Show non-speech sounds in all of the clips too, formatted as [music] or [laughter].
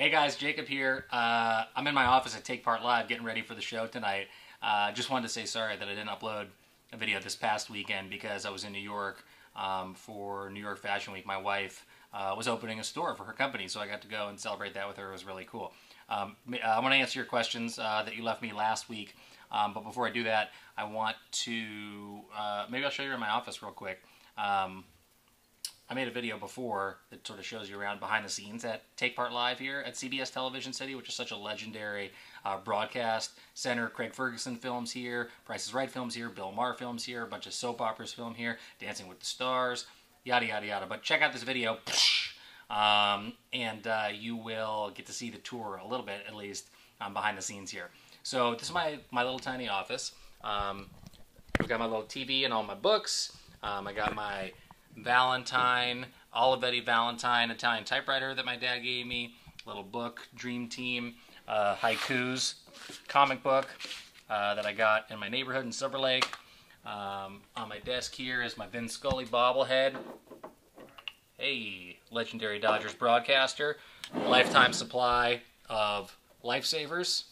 Hey guys, Jacob here. Uh, I'm in my office at TakePart Live getting ready for the show tonight. Uh, just wanted to say sorry that I didn't upload a video this past weekend because I was in New York um, for New York Fashion Week. My wife uh, was opening a store for her company, so I got to go and celebrate that with her. It was really cool. Um, I want to answer your questions uh, that you left me last week, um, but before I do that, I want to uh, maybe I'll show you in my office real quick. I made a video before that sort of shows you around behind the scenes at TakePart Live here at CBS Television City, which is such a legendary uh, broadcast center. Craig Ferguson films here, Price is Right films here, Bill Maher films here, a bunch of soap operas film here, Dancing with the Stars, yada yada yada. But check out this video, [sniffs] um, and uh, you will get to see the tour a little bit at least um, behind the scenes here. So this is my my little tiny office. Um, I've got my little TV and all my books. Um, I got my Valentine, Olivetti Valentine Italian typewriter that my dad gave me, little book, Dream Team, uh, haikus, comic book uh, that I got in my neighborhood in Silver Lake. Um, on my desk here is my Vin Scully bobblehead. Hey, legendary Dodgers broadcaster. Lifetime supply of lifesavers.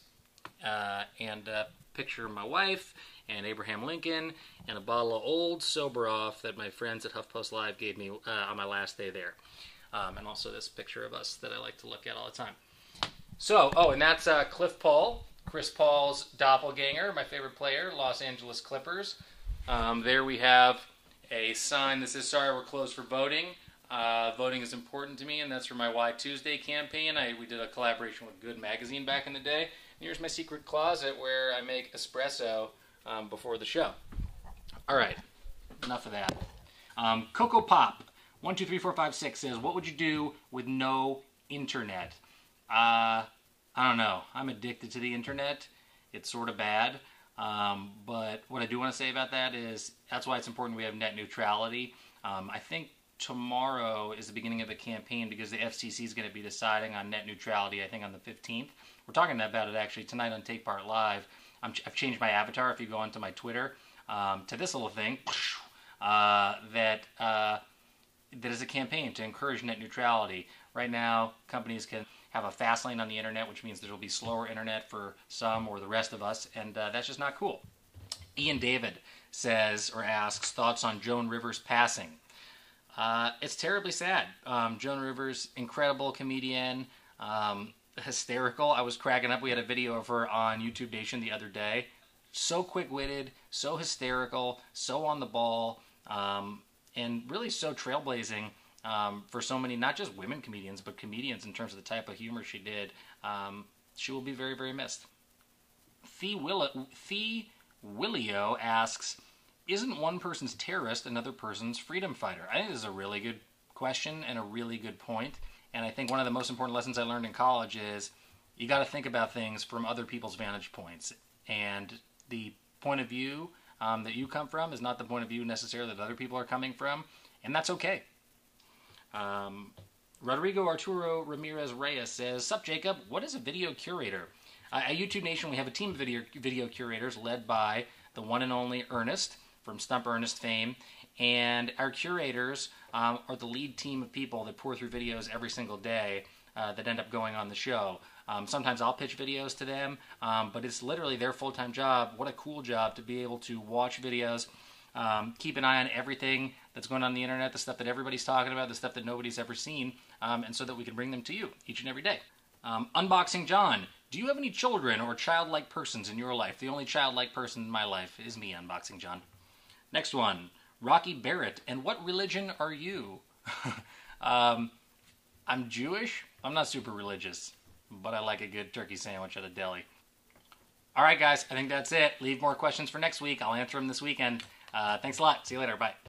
Uh, and a picture of my wife and Abraham Lincoln and a bottle of old Soboroff that my friends at HuffPost Live gave me uh, on my last day there. Um, and also this picture of us that I like to look at all the time. So, oh, and that's uh, Cliff Paul, Chris Paul's doppelganger, my favorite player, Los Angeles Clippers. Um, there we have a sign that says, Sorry, we're closed for voting. Uh, voting is important to me, and that's for my Why Tuesday campaign. I, we did a collaboration with Good Magazine back in the day. And here's my secret closet where I make espresso um, before the show. All right, enough of that. Um, Coco Pop, one, two, three, four, five, six says, "What would you do with no internet?" Uh, I don't know. I'm addicted to the internet. It's sort of bad. Um, but what I do want to say about that is that's why it's important we have net neutrality. Um, I think tomorrow is the beginning of the campaign because the FCC is going to be deciding on net neutrality. I think on the 15th. We're talking about it actually tonight on TakePart Live. I have changed my avatar. If you go onto my Twitter um, to this little thing, [laughs] uh, that uh, that is a campaign to encourage net neutrality. Right now, companies can have a fast lane on the internet, which means there will be slower internet for some or the rest of us, and uh, that's just not cool. Ian David says or asks thoughts on Joan Rivers passing. Uh, it's terribly sad. Um, Joan Rivers, incredible comedian, um, hysterical. I was cracking up. We had a video of her on YouTube Nation the other day. So quick witted, so hysterical, so on the ball, um, and really so trailblazing um, for so many, not just women comedians, but comedians in terms of the type of humor she did. Um, she will be very, very missed. Thee, Will- Thee Willio asks, Isn't one person's terrorist another person's freedom fighter? I think this is a really good question and a really good point. And I think one of the most important lessons I learned in college is you got to think about things from other people's vantage points. And the point of view um, that you come from is not the point of view necessarily that other people are coming from. And that's okay. Um, Rodrigo Arturo Ramirez Reyes says, Sup, Jacob? What is a video curator? Uh, at YouTube Nation, we have a team of video, video curators led by the one and only Ernest from Stump Ernest fame. And our curators um, are the lead team of people that pour through videos every single day uh, that end up going on the show. Um, sometimes I'll pitch videos to them, um, but it's literally their full time job. What a cool job to be able to watch videos, um, keep an eye on everything that's going on the internet, the stuff that everybody's talking about, the stuff that nobody's ever seen, um, and so that we can bring them to you each and every day. Um, Unboxing John, do you have any children or childlike persons in your life? The only childlike person in my life is me, Unboxing John. Next one, Rocky Barrett, and what religion are you? [laughs] um, I'm Jewish. I'm not super religious, but I like a good turkey sandwich at a deli. All right, guys, I think that's it. Leave more questions for next week. I'll answer them this weekend. Uh, thanks a lot. See you later. Bye.